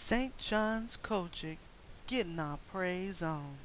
St. John's Kojic getting our praise on.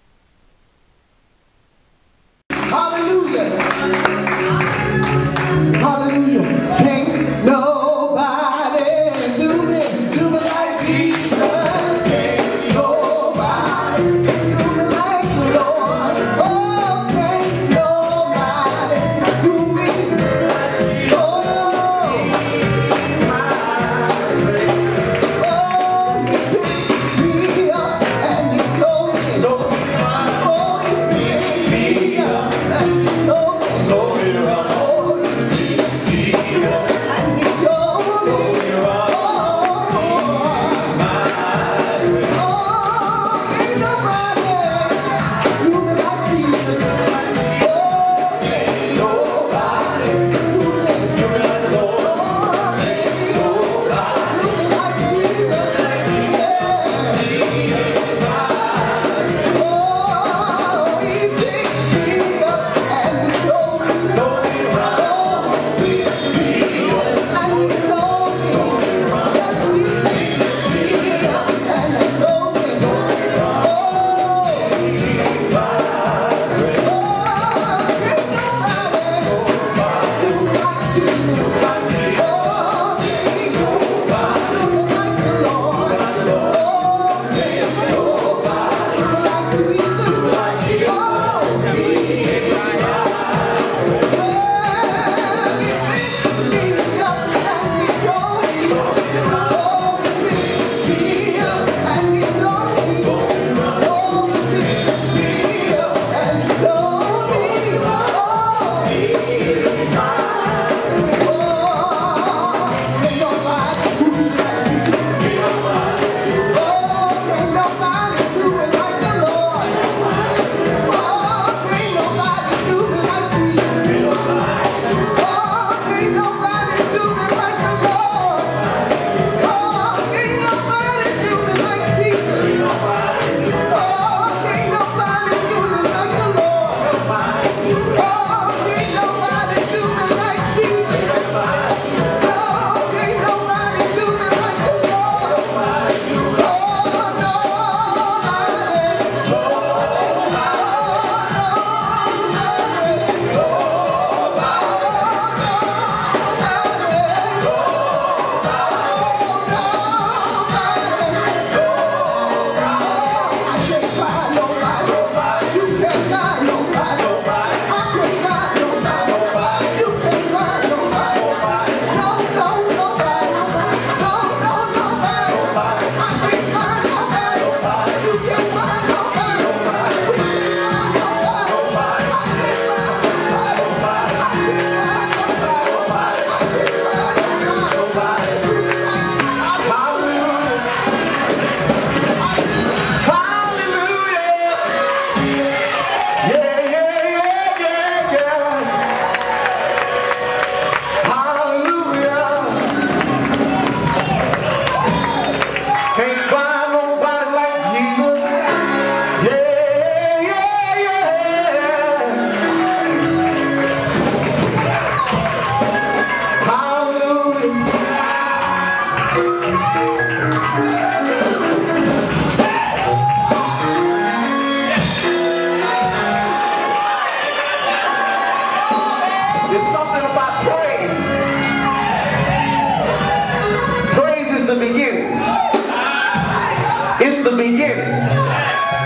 It's the beginning.